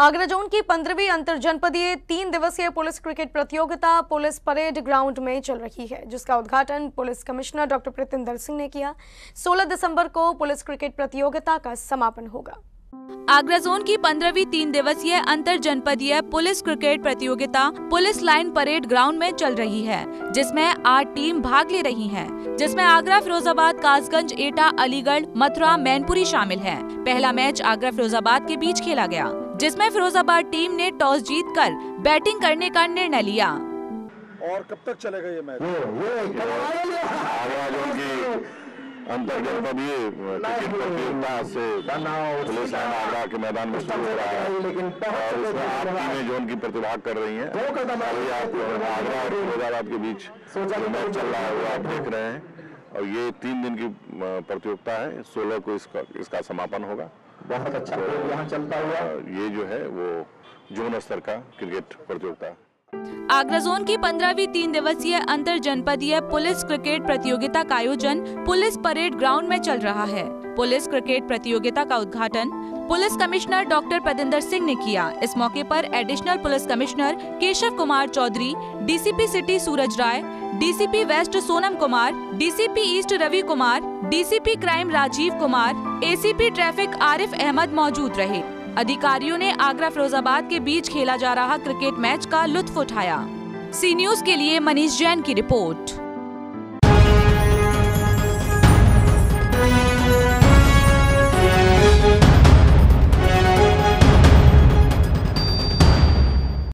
Agra zone की पंद्रहवीं अंतर जनपदीय तीन दिवसीय पुलिस क्रिकेट प्रतियोगिता पुलिस परेड ग्राउंड में चल रही है जिसका उद्घाटन police commissioner doctor Pratinder Singh ने किया। 16 दिसंबर को पुलिस क्रिकेट प्रतियोगिता का समापन होगा। आगरा जोन की पंद्रहवीं तीन दिवसीय अंतर जनपदीय पुलिस क्रिकेट प्रतियोगिता पुलिस लाइन परेड ग्राउंड में चल रही है जिसमें आठ टीम भाग ले रही हैं, जिसमें आगरा फिरोजाबाद कासगंज एटा अलीगढ़ मथुरा मैनपुरी शामिल है। पहला मैच आगरा फिरोजाबाद के बीच खेला गया। जिसमें फिरोजाबाद टीम ने टॉस जीतकर बैटिंग करने का निर्णय लिया। और कब तक चलेगा ये मैच? आगरा जोन की अंतर जनपदीय क्रिकेट प्रतियोगिता से पुलिस लाइन आगरा के मैदान में शुरू हो रहा है। और उसमें आठ टीमें जोन की प्रतिभाग कर रही हैं अभी आप आगरा और फिरोजाबाद के बीच मैच चल रहा है वो आप देख रहे हैं। और ये तीन दिन की प्रतियोगिता है। सोलह को इसका इसका समापन होगा। बहुत अच्छा तो यहाँ चलता हुआ। ये जो है वो जोन स्तर का क्रिकेट प्रतियोगिता। है आगरा जोन की पंद्रहवीं तीन दिवसीय अंतर जनपदीय पुलिस क्रिकेट प्रतियोगिता का आयोजन पुलिस परेड ग्राउंड में चल रहा है। पुलिस क्रिकेट प्रतियोगिता का उद्घाटन police commissioner doctor Pradinder Singh ने किया। इस मौके पर additional police commissioner Keshav Kumar Chaudhary, DCP city Suraj Rai, DCP west Sonam Kumar, DCP east Ravi Kumar, DCP crime Rajeev Kumar, ACP traffic Arif Ahmad मौजूद रहे। अधिकारियों ने आगरा फिरोजाबाद के बीच खेला जा रहा क्रिकेट मैच का लुत्फ उठाया। सी न्यूज़ के लिए मनीष जैन की रिपोर्ट।